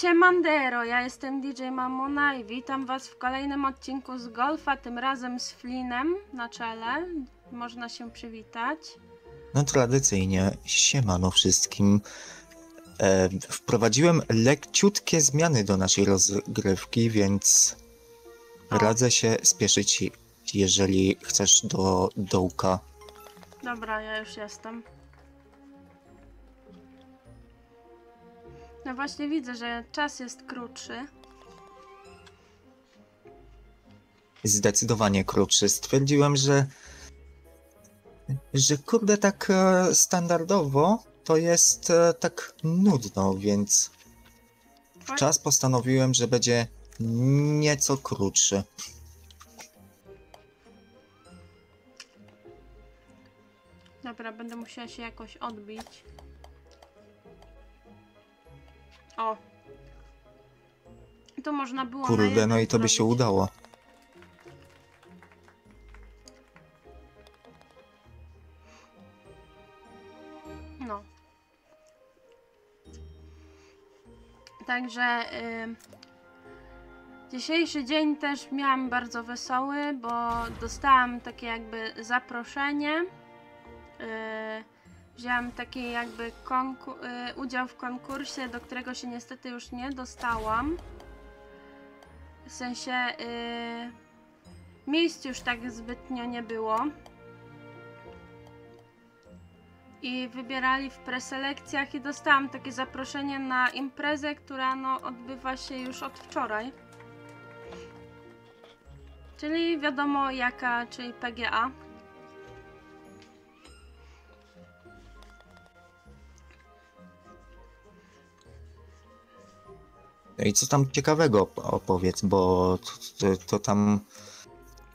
Siemandero, ja jestem DJ Mamona i witam was w kolejnym odcinku z Golfa, tym razem z Flinem na czele. Można się przywitać. No tradycyjnie, siemano wszystkim. E, wprowadziłem lekciutkie zmiany do naszej rozgrywki, więc O. radzę się spieszyć, jeżeli chcesz do dołka. Dobra, ja już jestem. No właśnie widzę, że czas jest krótszy. Zdecydowanie krótszy. Stwierdziłem, że że kurde tak e, standardowo to jest e, tak nudno, więc czas postanowiłem, że będzie nieco krótszy. Dobra, będę musiała się jakoś odbić. O. To można było Kurde, no i to by się zrobić. udało. No. Także y, dzisiejszy dzień też miałam bardzo wesoły, bo dostałam takie jakby zaproszenie. Y, wzięłam taki jakby y, udział w konkursie, do którego się niestety już nie dostałam. W sensie y, miejsc już tak zbytnio nie było i wybierali w preselekcjach i dostałam takie zaproszenie na imprezę, która no odbywa się już od wczoraj. Czyli wiadomo jaka, czyli PGA. No i co tam ciekawego op- opowiedz, bo to, to, to tam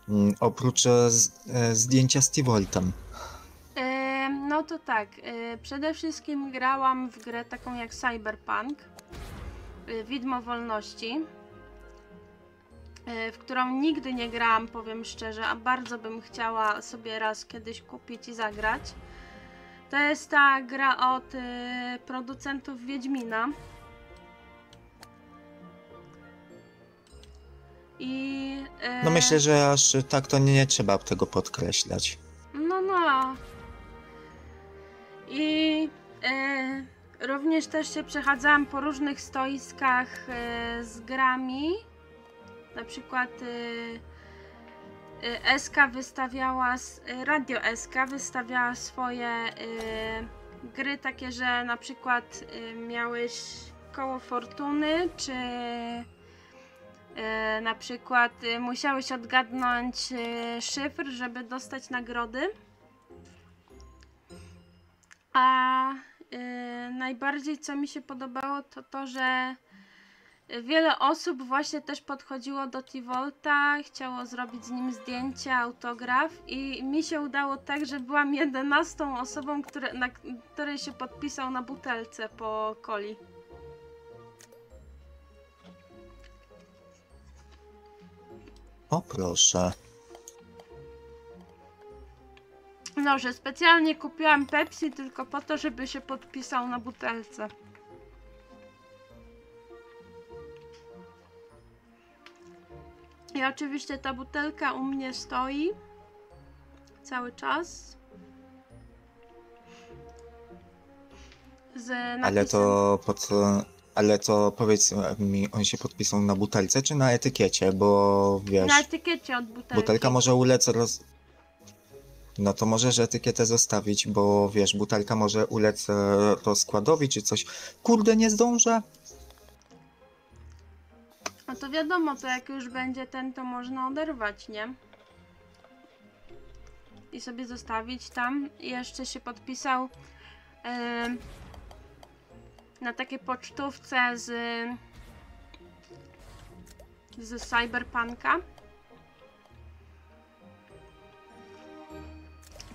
mm, oprócz e, z, e, zdjęcia z Tivoltem. Ym, no to tak, y, przede wszystkim grałam w grę taką jak Cyberpunk, y, Widmo Wolności, y, w którą nigdy nie grałam, powiem szczerze, a bardzo bym chciała sobie raz kiedyś kupić i zagrać. To jest ta gra od producentów Wiedźmina. I, No myślę, że aż tak to nie trzeba tego podkreślać. no, no. I e, również też się przechadzałam po różnych stoiskach e, z grami. Na przykład e, e, SK wystawiała, e, Radio SK wystawiała swoje e, gry takie, że na przykład e, miałeś koło fortuny, czy e, na przykład e, musiałeś odgadnąć e, szyfr, żeby dostać nagrody. A y, najbardziej co mi się podobało to to, że wiele osób właśnie też podchodziło do Tivolta, chciało zrobić z nim zdjęcie, autograf i mi się udało tak, że byłam jedenastą osobą, które, na której się podpisał na butelce po coli. O proszę. No, że specjalnie kupiłam Pepsi tylko po to, żeby się podpisał na butelce. I oczywiście ta butelka u mnie stoi cały czas. Z napisem... Ale to po co... Ale to powiedz mi, on się podpisał na butelce czy na etykiecie, bo wiesz, Na etykiecie od butelki. butelka może ulec roz... No to możesz etykietę zostawić, bo wiesz, butelka może ulec e, rozkładowi czy coś. Kurde, nie zdążę. No to wiadomo, to jak już będzie ten, to można oderwać, nie? I sobie zostawić tam. I jeszcze się podpisał em, na takiej pocztówce z z Cyberpunka.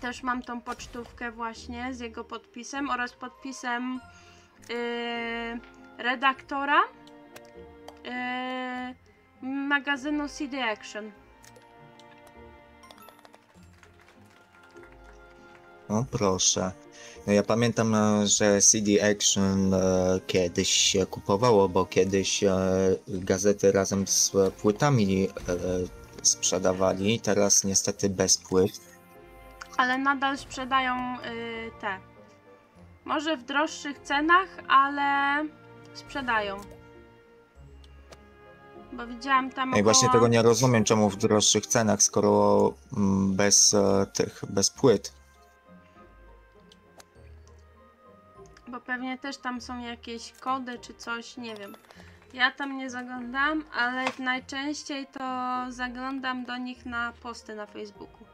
Też mam tą pocztówkę właśnie z jego podpisem oraz podpisem y, redaktora y, magazynu CD Action. No proszę. No ja pamiętam, e, że CD Action e, kiedyś się kupowało, bo kiedyś e, gazety razem z płytami sprzedawali, teraz niestety bez płyt. Ale nadal sprzedają y, te. Może w droższych cenach, ale sprzedają. Bo widziałam tam No i około... właśnie tego nie rozumiem, czemu w droższych cenach, skoro mm, bez tych, bez płyt. Pewnie też tam są jakieś kody czy coś, nie wiem. Ja tam nie zaglądam, ale najczęściej to zaglądam do nich na posty na Facebooku.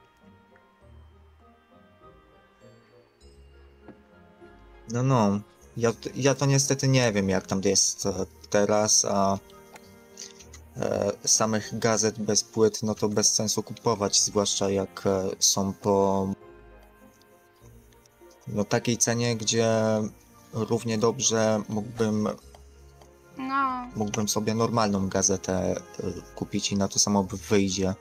No no, ja, ja to niestety nie wiem jak tam jest teraz, a e, samych gazet bez płyt no to bez sensu kupować, zwłaszcza jak e, są po no takiej cenie, gdzie równie dobrze mógłbym, No, mógłbym sobie normalną gazetę e, kupić i na to samo wyjdzie.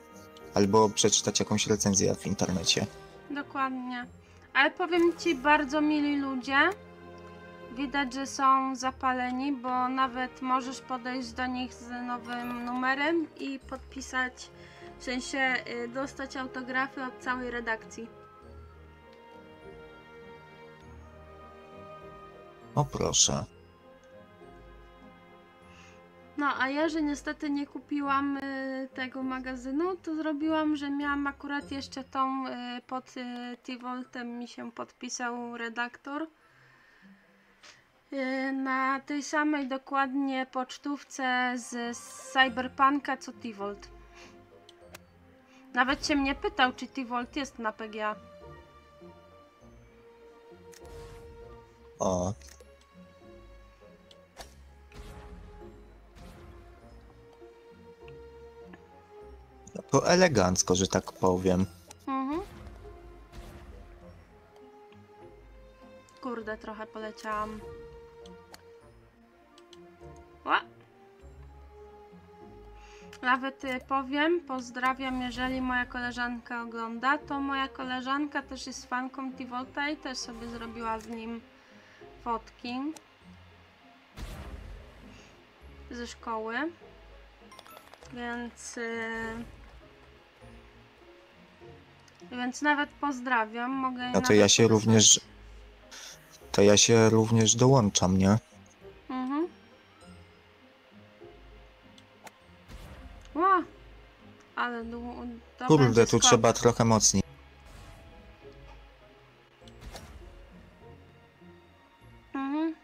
Albo przeczytać jakąś recenzję w internecie. dokładnie. Ale powiem ci, bardzo mili ludzie. Widać, że są zapaleni, bo nawet możesz podejść do nich z nowym numerem i podpisać, w sensie y, dostać autografy od całej redakcji. O proszę. No, a ja, że niestety nie kupiłam y, tego magazynu, to zrobiłam, że miałam akurat jeszcze tą y, pod y, T-Voltem mi się podpisał redaktor. Y, na tej samej dokładnie pocztówce z Cyberpunka co T-Volt. Nawet się mnie pytał, czy T-Volt jest na PGA. O. To elegancko, że tak powiem. Mhm. Kurde, trochę poleciałam. Ła. Nawet y, powiem, pozdrawiam, jeżeli moja koleżanka ogląda, to moja koleżanka też jest fanką T-Volta i też sobie zrobiła z nim fotki ze szkoły. Więc y, więc nawet pozdrawiam, mogę jej No to nawet ja się również. To ja się również dołączam, nie? Mhm. Ła! Ale dłu- to Kurde, tu trzeba trochę mocniej. Mhm.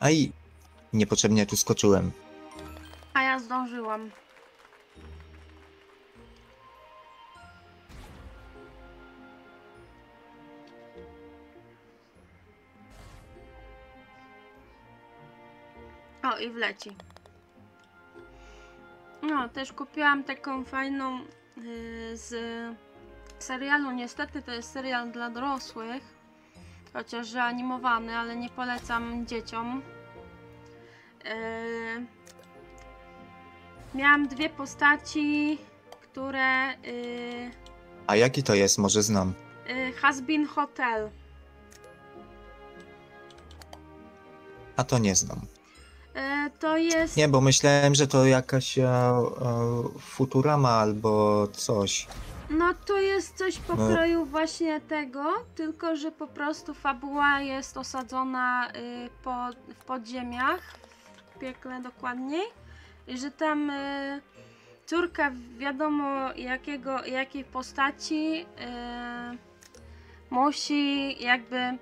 Aj! Niepotrzebnie tu skoczyłem. A ja zdążyłam. O, i wleci. No, też kupiłam taką fajną yy, z serialu. Niestety to jest serial dla dorosłych. Chociaż że animowany, ale nie polecam dzieciom. Yy, miałam dwie postaci, które. Yy, A jaki to jest? Może znam. yy, Has been Hotel. A to nie znam. To jest. Nie, bo myślałem, że to jakaś e, e, Futurama albo coś. No to jest coś po No. kroju właśnie tego, tylko że po prostu fabuła jest osadzona y, po, w podziemiach, w piekle dokładniej, i że tam y, córka wiadomo jakiego, jakiej postaci y, musi jakby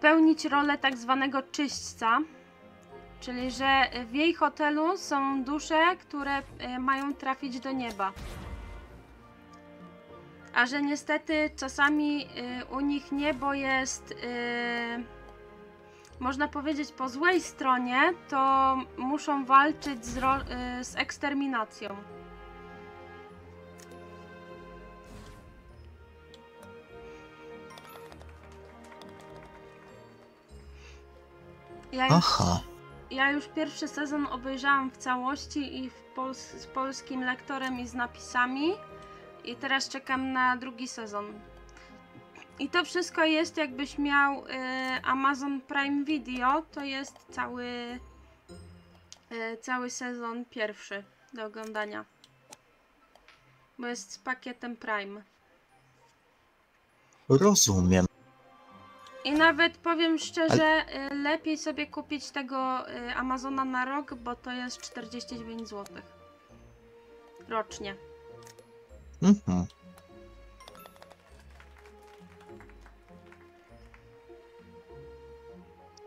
pełnić rolę tak zwanego czyśćca. Czyli, że w jej hotelu są dusze, które y, mają trafić do nieba. A że niestety czasami y, u nich niebo jest, y, można powiedzieć, po złej stronie, to muszą walczyć z, z eksterminacją. Ja już, Aha. Ja już pierwszy sezon obejrzałam w całości i w z polskim lektorem i z napisami. I teraz czekam na drugi sezon. I to wszystko jest jakbyś miał y, Amazon Prime Video, to jest cały y, cały sezon pierwszy do oglądania. Bo jest z pakietem Prime. Rozumiem. I nawet powiem szczerze, y, lepiej sobie kupić tego y, Amazona na rok, bo to jest 49 zł. Rocznie. Mhm.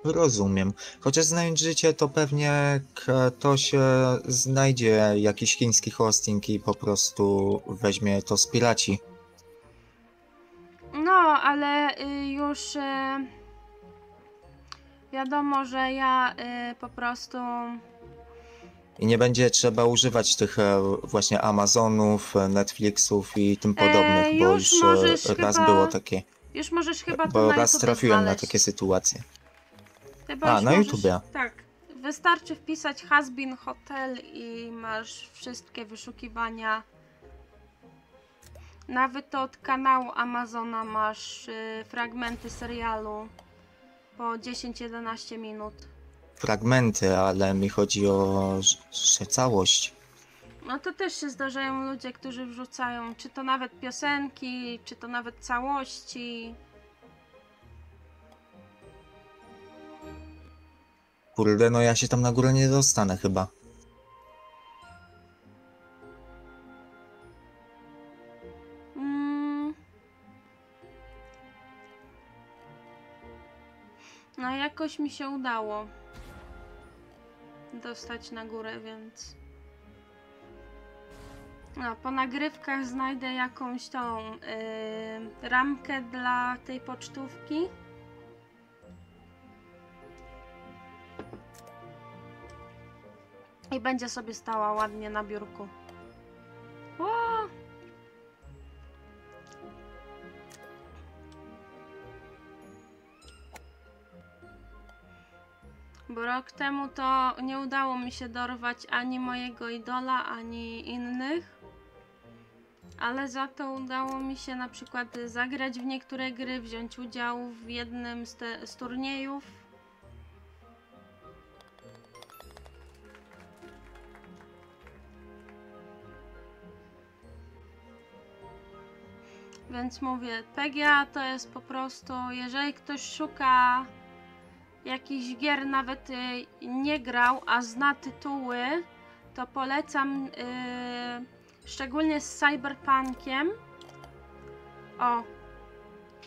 Rozumiem. Chociaż znając życie, to pewnie ktoś e, znajdzie jakiś chiński hosting i po prostu weźmie to z piraci. Ale y, już y, wiadomo, że ja y, po prostu. I nie będzie trzeba używać tych e, właśnie Amazonów, e, Netflixów i tym podobnych, bo już już e, możesz raz chyba było takie. Już możesz chyba Bo na raz trafiłem na znaleźć. takie sytuacje. Chyba A, już na możesz- YouTubie. Tak. Wystarczy wpisać Hasbin Hotel i masz wszystkie wyszukiwania. Nawet od kanału Amazona masz y, fragmenty serialu po 10-11 minut. Fragmenty, ale mi chodzi o że- całość. No to też się zdarzają ludzie, którzy wrzucają, czy to nawet piosenki, czy to nawet całości. Kurde, no ja się tam na górę nie dostanę chyba. No jakoś mi się udało dostać na górę, więc no, po nagrywkach znajdę jakąś tą yy, ramkę dla tej pocztówki. I będzie sobie stała ładnie na biurku. Bo rok temu to nie udało mi się dorwać ani mojego idola, ani innych. Ale za to udało mi się na przykład zagrać w niektóre gry, wziąć udział w jednym z, te, z turniejów. Więc mówię, PGA to jest po prostu, jeżeli ktoś szuka jakichś gier, nawet y, nie grał, a zna tytuły, to polecam y, szczególnie z Cyberpunkiem. O,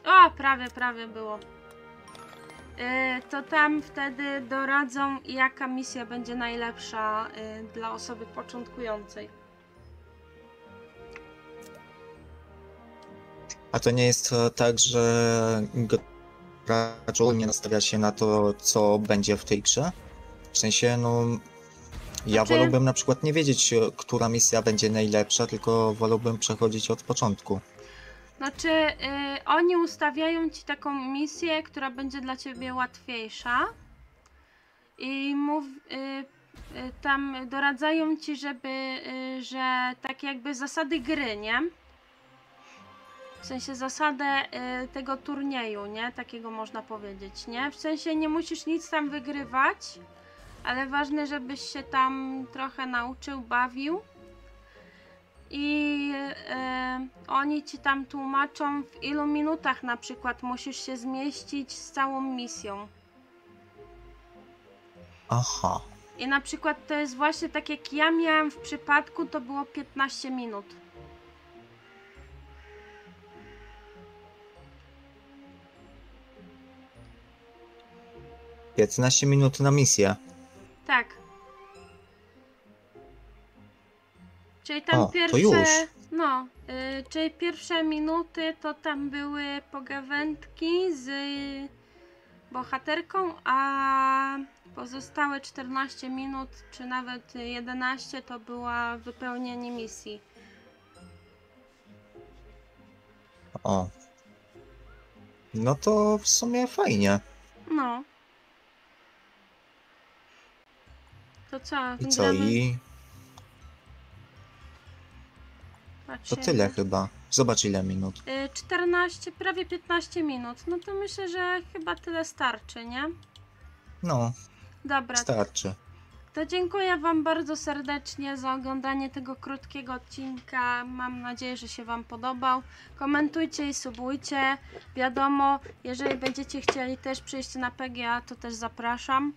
o, prawie, prawie było. Y, to tam wtedy doradzą, jaka misja będzie najlepsza dla osoby początkującej. A to nie jest e, tak, że gracz ogólnie nastawia się na to, co będzie w tej grze? W sensie, no. Ja Znaczy- wolałbym na przykład nie wiedzieć, która misja będzie najlepsza, tylko wolałbym przechodzić od początku. Znaczy, y, oni ustawiają ci taką misję, która będzie dla ciebie łatwiejsza. I mów, y, y, tam doradzają ci, żeby, y, że tak jakby zasady gry, nie? W sensie zasadę y, tego turnieju, nie? Takiego można powiedzieć, nie? W sensie nie musisz nic tam wygrywać, ale ważne, żebyś się tam trochę nauczył, bawił. I e, oni ci tam tłumaczą, w ilu minutach na przykład musisz się zmieścić z całą misją. Aha. I na przykład to jest właśnie tak jak ja miałam w przypadku, to było 15 minut. - 15 minut na misję. Tak. Czyli tam O, to pierwsze. już. No, y, czyli pierwsze minuty to tam były pogawędki z bohaterką, a pozostałe 14 minut, czy nawet 11 to była wypełnienie misji. O. No to w sumie fajnie. No. To co? I co? gramy? I To tyle chyba. Zobacz ile minut. Y, 14, prawie 15 minut. No to myślę, że chyba tyle starczy, nie? No, Dobra, starczy. to dziękuję Wam bardzo serdecznie za oglądanie tego krótkiego odcinka. Mam nadzieję, że się Wam podobał. Komentujcie i subujcie. Wiadomo, jeżeli będziecie chcieli też przyjść na PGA, to też zapraszam.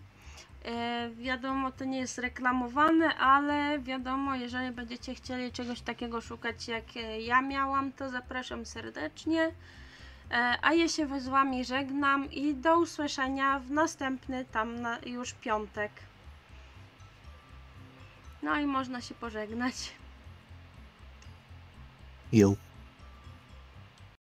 Yy, wiadomo, to nie jest reklamowane, ale wiadomo, jeżeli będziecie chcieli czegoś takiego szukać, jak e, ja miałam, to zapraszam serdecznie. E, A ja się z Wami żegnam i do usłyszenia w następny tam na już piątek. No i można się pożegnać. Jo.